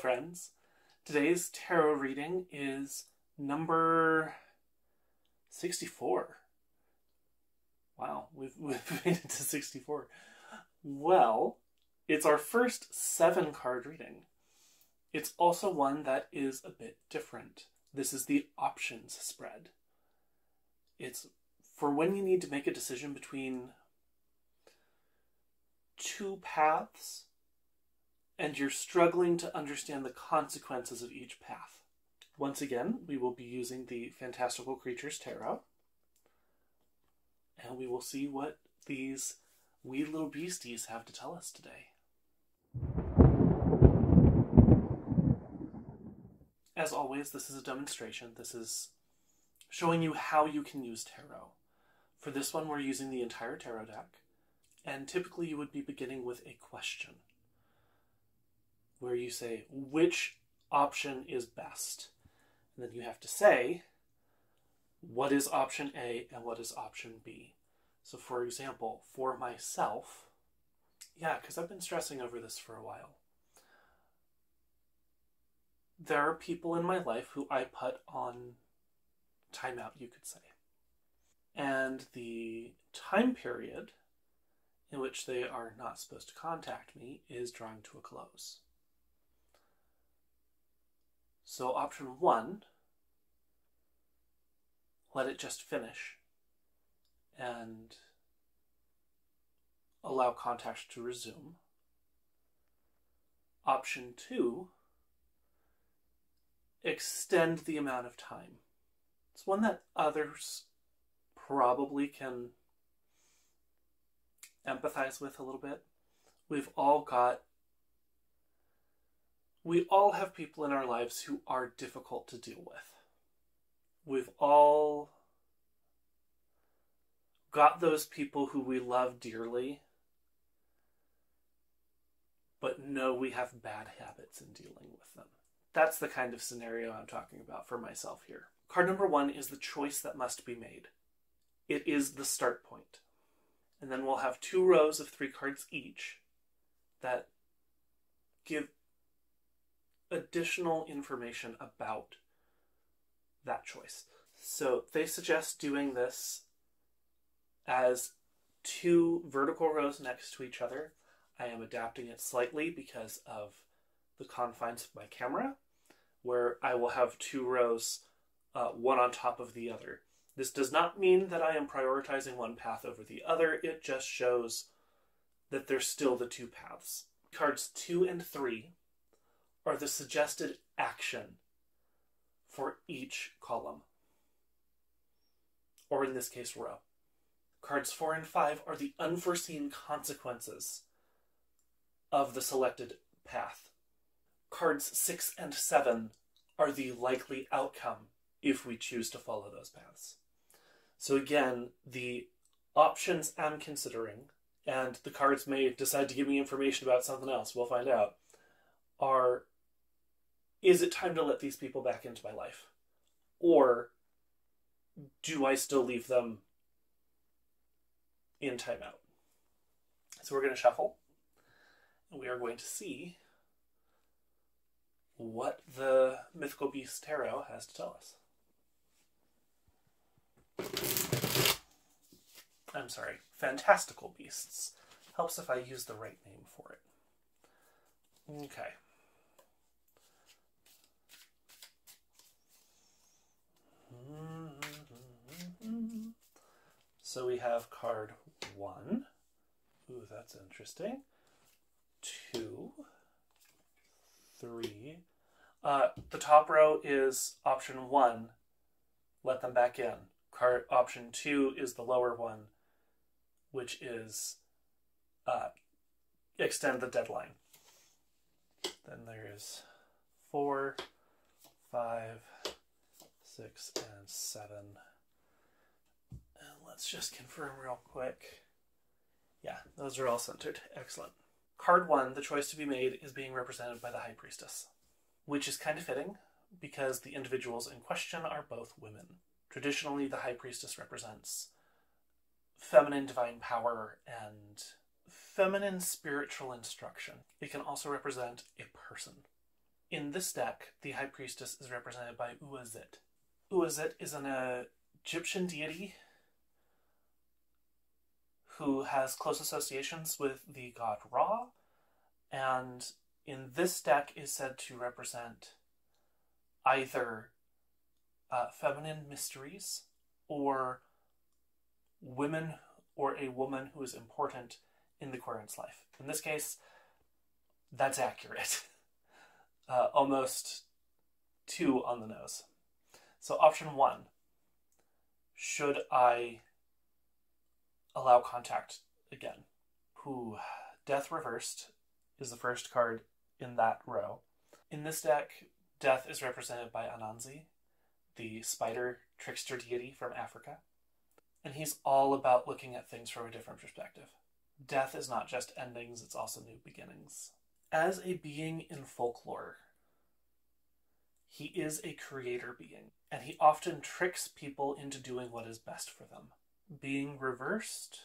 friends. Today's tarot reading is number 64. Wow, we've, we've made it to 64. Well, it's our first seven card reading. It's also one that is a bit different. This is the options spread. It's for when you need to make a decision between two paths and you're struggling to understand the consequences of each path. Once again, we will be using the Fantastical Creatures Tarot, and we will see what these wee little beasties have to tell us today. As always, this is a demonstration. This is showing you how you can use tarot. For this one, we're using the entire tarot deck, and typically you would be beginning with a question where you say, which option is best? And then you have to say, what is option A and what is option B? So, for example, for myself, yeah, because I've been stressing over this for a while. There are people in my life who I put on timeout, you could say. And the time period in which they are not supposed to contact me is drawing to a close. So option one, let it just finish and allow contact to resume. Option two, extend the amount of time. It's one that others probably can empathize with a little bit. We've all got we all have people in our lives who are difficult to deal with. We've all got those people who we love dearly, but know we have bad habits in dealing with them. That's the kind of scenario I'm talking about for myself here. Card number one is the choice that must be made. It is the start point. And then we'll have two rows of three cards each that give additional information about that choice. So they suggest doing this as two vertical rows next to each other. I am adapting it slightly because of the confines of my camera, where I will have two rows, uh, one on top of the other. This does not mean that I am prioritizing one path over the other, it just shows that there's still the two paths. Cards two and three are the suggested action for each column, or in this case, row. Cards 4 and 5 are the unforeseen consequences of the selected path. Cards 6 and 7 are the likely outcome if we choose to follow those paths. So, again, the options I'm considering, and the cards may decide to give me information about something else, we'll find out, are is it time to let these people back into my life? Or do I still leave them in timeout? So we're going to shuffle. And we are going to see what the Mythical Beast Tarot has to tell us. I'm sorry, Fantastical Beasts. Helps if I use the right name for it. Okay. So we have card one. Ooh, that's interesting. Two, three. Uh, the top row is option one. Let them back in. Card option two is the lower one, which is uh, extend the deadline. Then there's four, five, six, and seven. Let's just confirm real quick. Yeah, those are all centered. Excellent. Card one, the choice to be made, is being represented by the High Priestess, which is kind of fitting because the individuals in question are both women. Traditionally, the High Priestess represents feminine divine power and feminine spiritual instruction. It can also represent a person. In this deck, the High Priestess is represented by Uazit. Uazit is an uh, Egyptian deity who has close associations with the god Ra, and in this deck is said to represent either uh, feminine mysteries or women or a woman who is important in the querent's life. In this case, that's accurate. Uh, almost too on the nose. So, option one should I allow contact again? Who Death Reversed is the first card in that row. In this deck, Death is represented by Anansi, the spider trickster deity from Africa. And he's all about looking at things from a different perspective. Death is not just endings, it's also new beginnings. As a being in folklore, he is a creator being, and he often tricks people into doing what is best for them. Being reversed,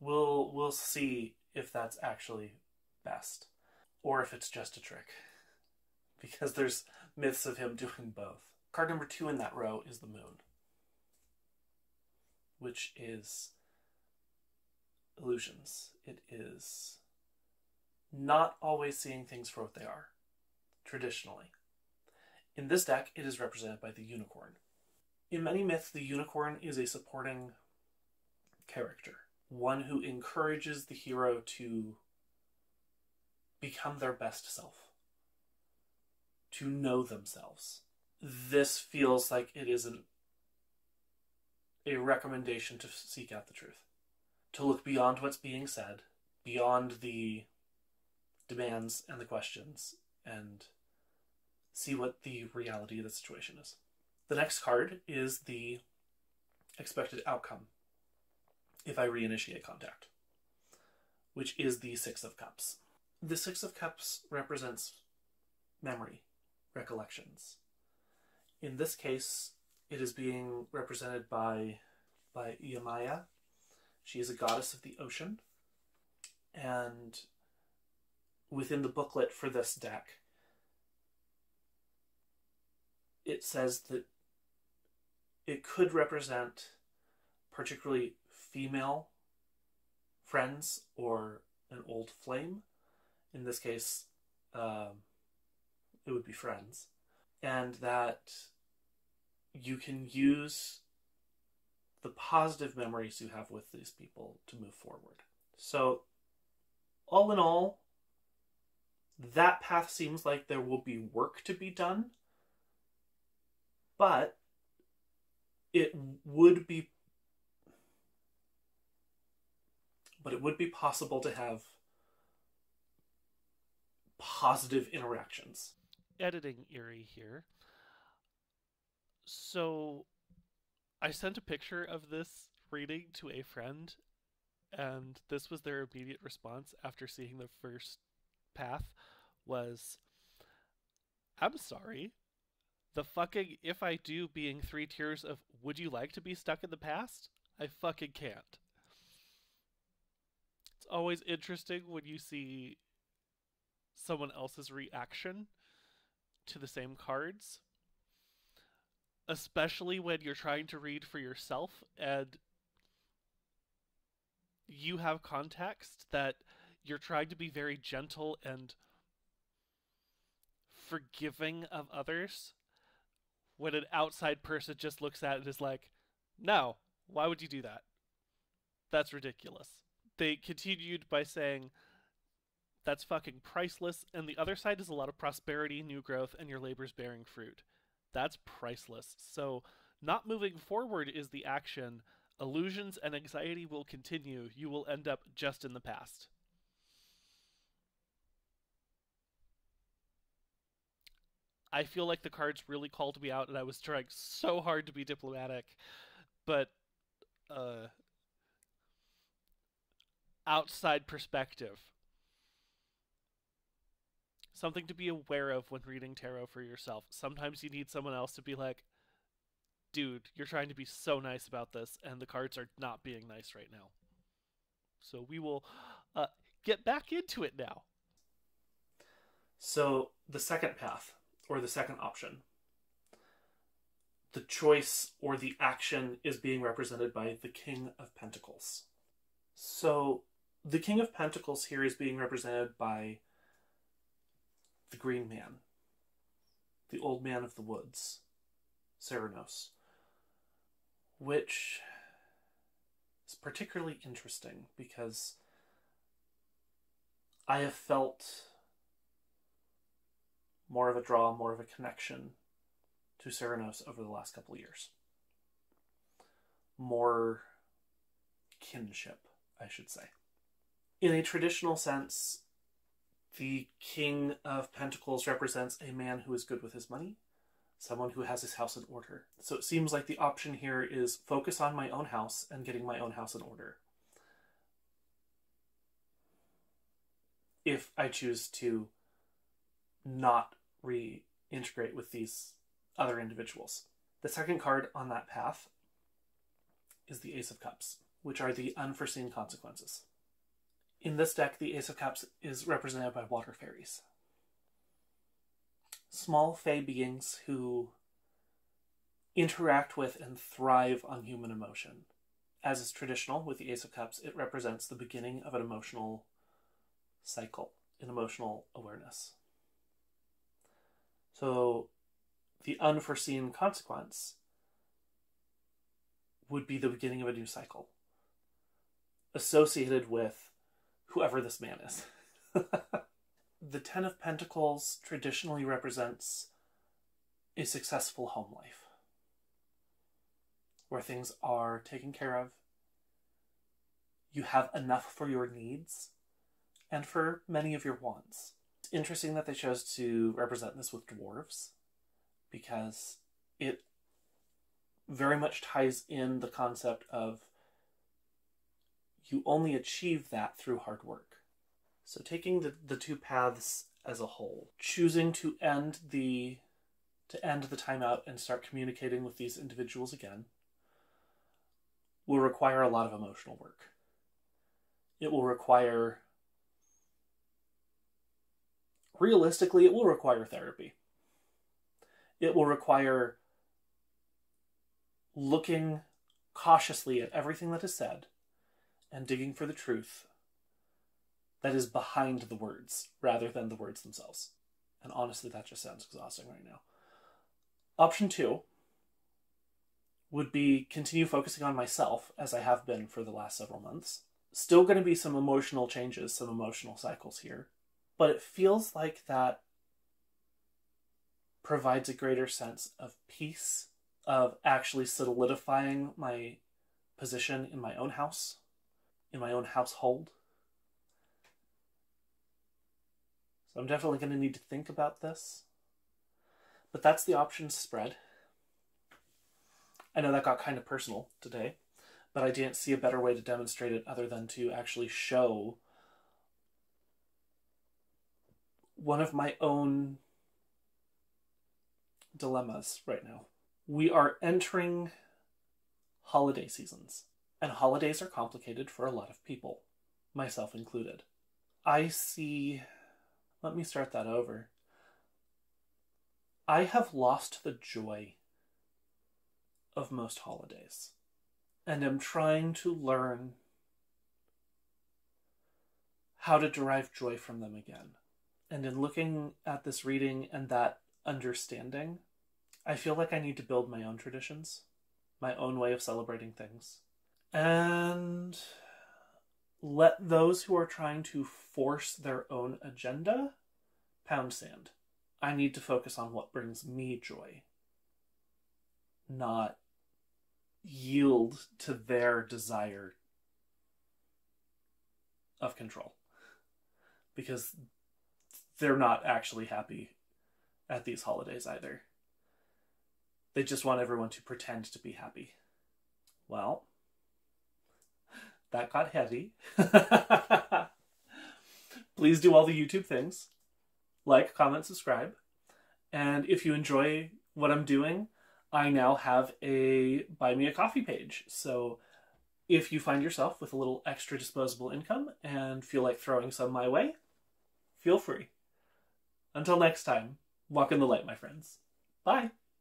we'll, we'll see if that's actually best, or if it's just a trick. Because there's myths of him doing both. Card number two in that row is the moon, which is illusions. It is not always seeing things for what they are, traditionally. In this deck, it is represented by the unicorn. In many myths, the unicorn is a supporting character, one who encourages the hero to become their best self, to know themselves. This feels like it isn't a recommendation to seek out the truth, to look beyond what's being said, beyond the demands and the questions, and see what the reality of the situation is. The next card is the expected outcome if I reinitiate contact, which is the Six of Cups. The Six of Cups represents memory, recollections. In this case, it is being represented by by Yemaya. She is a goddess of the ocean, and within the booklet for this deck, it says that it could represent particularly female friends or an old flame. In this case, um, it would be friends. And that you can use the positive memories you have with these people to move forward. So, all in all, that path seems like there will be work to be done, but it would be but it would be possible to have positive interactions. Editing Iri here. So I sent a picture of this reading to a friend, and this was their immediate response after seeing the first path was I'm sorry. The fucking if I do being three tiers of would you like to be stuck in the past? I fucking can't. Always interesting when you see someone else's reaction to the same cards. Especially when you're trying to read for yourself and you have context that you're trying to be very gentle and forgiving of others when an outside person just looks at it and is like, no, why would you do that? That's ridiculous. They continued by saying, that's fucking priceless, and the other side is a lot of prosperity, new growth, and your labor's bearing fruit. That's priceless. So, not moving forward is the action. Illusions and anxiety will continue. You will end up just in the past. I feel like the cards really called me out, and I was trying so hard to be diplomatic, but uh, outside perspective, something to be aware of when reading tarot for yourself. Sometimes you need someone else to be like, "Dude, you're trying to be so nice about this, and the cards are not being nice right now." So we will uh, get back into it now. So the second path, or the second option, the choice or the action is being represented by the King of Pentacles. So the King of Pentacles here is being represented by the Green Man, the Old Man of the Woods, Cernunnos, which is particularly interesting because I have felt more of a draw, more of a connection to Cernunnos over the last couple of years. More kinship, I should say. In a traditional sense, the King of Pentacles represents a man who is good with his money, someone who has his house in order. So it seems like the option here is focus on my own house and getting my own house in order. If I choose to not reintegrate with these other individuals. The second card on that path is the Ace of Cups, which are the unforeseen consequences. In this deck, the Ace of Cups is represented by water fairies. Small fey beings who interact with and thrive on human emotion. As is traditional with the Ace of Cups, it represents the beginning of an emotional cycle, an emotional awareness. So the unforeseen consequence would be the beginning of a new cycle associated with whoever this man is. the Ten of Pentacles traditionally represents a successful home life where things are taken care of, you have enough for your needs and for many of your wants. It's interesting that they chose to represent this with dwarves because it very much ties in the concept of you only achieve that through hard work. So taking the, the two paths as a whole, choosing to end the to end the timeout and start communicating with these individuals again will require a lot of emotional work. It will require realistically it will require therapy it will require looking cautiously at everything that is said and digging for the truth that is behind the words rather than the words themselves. And honestly, that just sounds exhausting right now. Option two would be continue focusing on myself as I have been for the last several months. Still going to be some emotional changes, some emotional cycles here, but it feels like that provides a greater sense of peace, of actually solidifying my position in my own house, in my own household. So I'm definitely going to need to think about this. But that's the options spread. I know that got kind of personal today, but I didn't see a better way to demonstrate it other than to actually show one of my own dilemmas right now. We are entering holiday seasons, and holidays are complicated for a lot of people, myself included. I see. Let me start that over. I have lost the joy of most holidays and am trying to learn how to derive joy from them again. And in looking at this reading and that understanding, I feel like I need to build my own traditions, my own way of celebrating things, and let those who are trying to force their own agenda pound sand. I need to focus on what brings me joy, not yield to their desire of control. Because they're not actually happy at these holidays either. They just want everyone to pretend to be happy. Well, that got heavy. Please do all the YouTube things like, comment, subscribe. And if you enjoy what I'm doing, I now have a buy me a coffee page. So if you find yourself with a little extra disposable income and feel like throwing some my way, feel free. Until next time, walk in the light, my friends. Bye.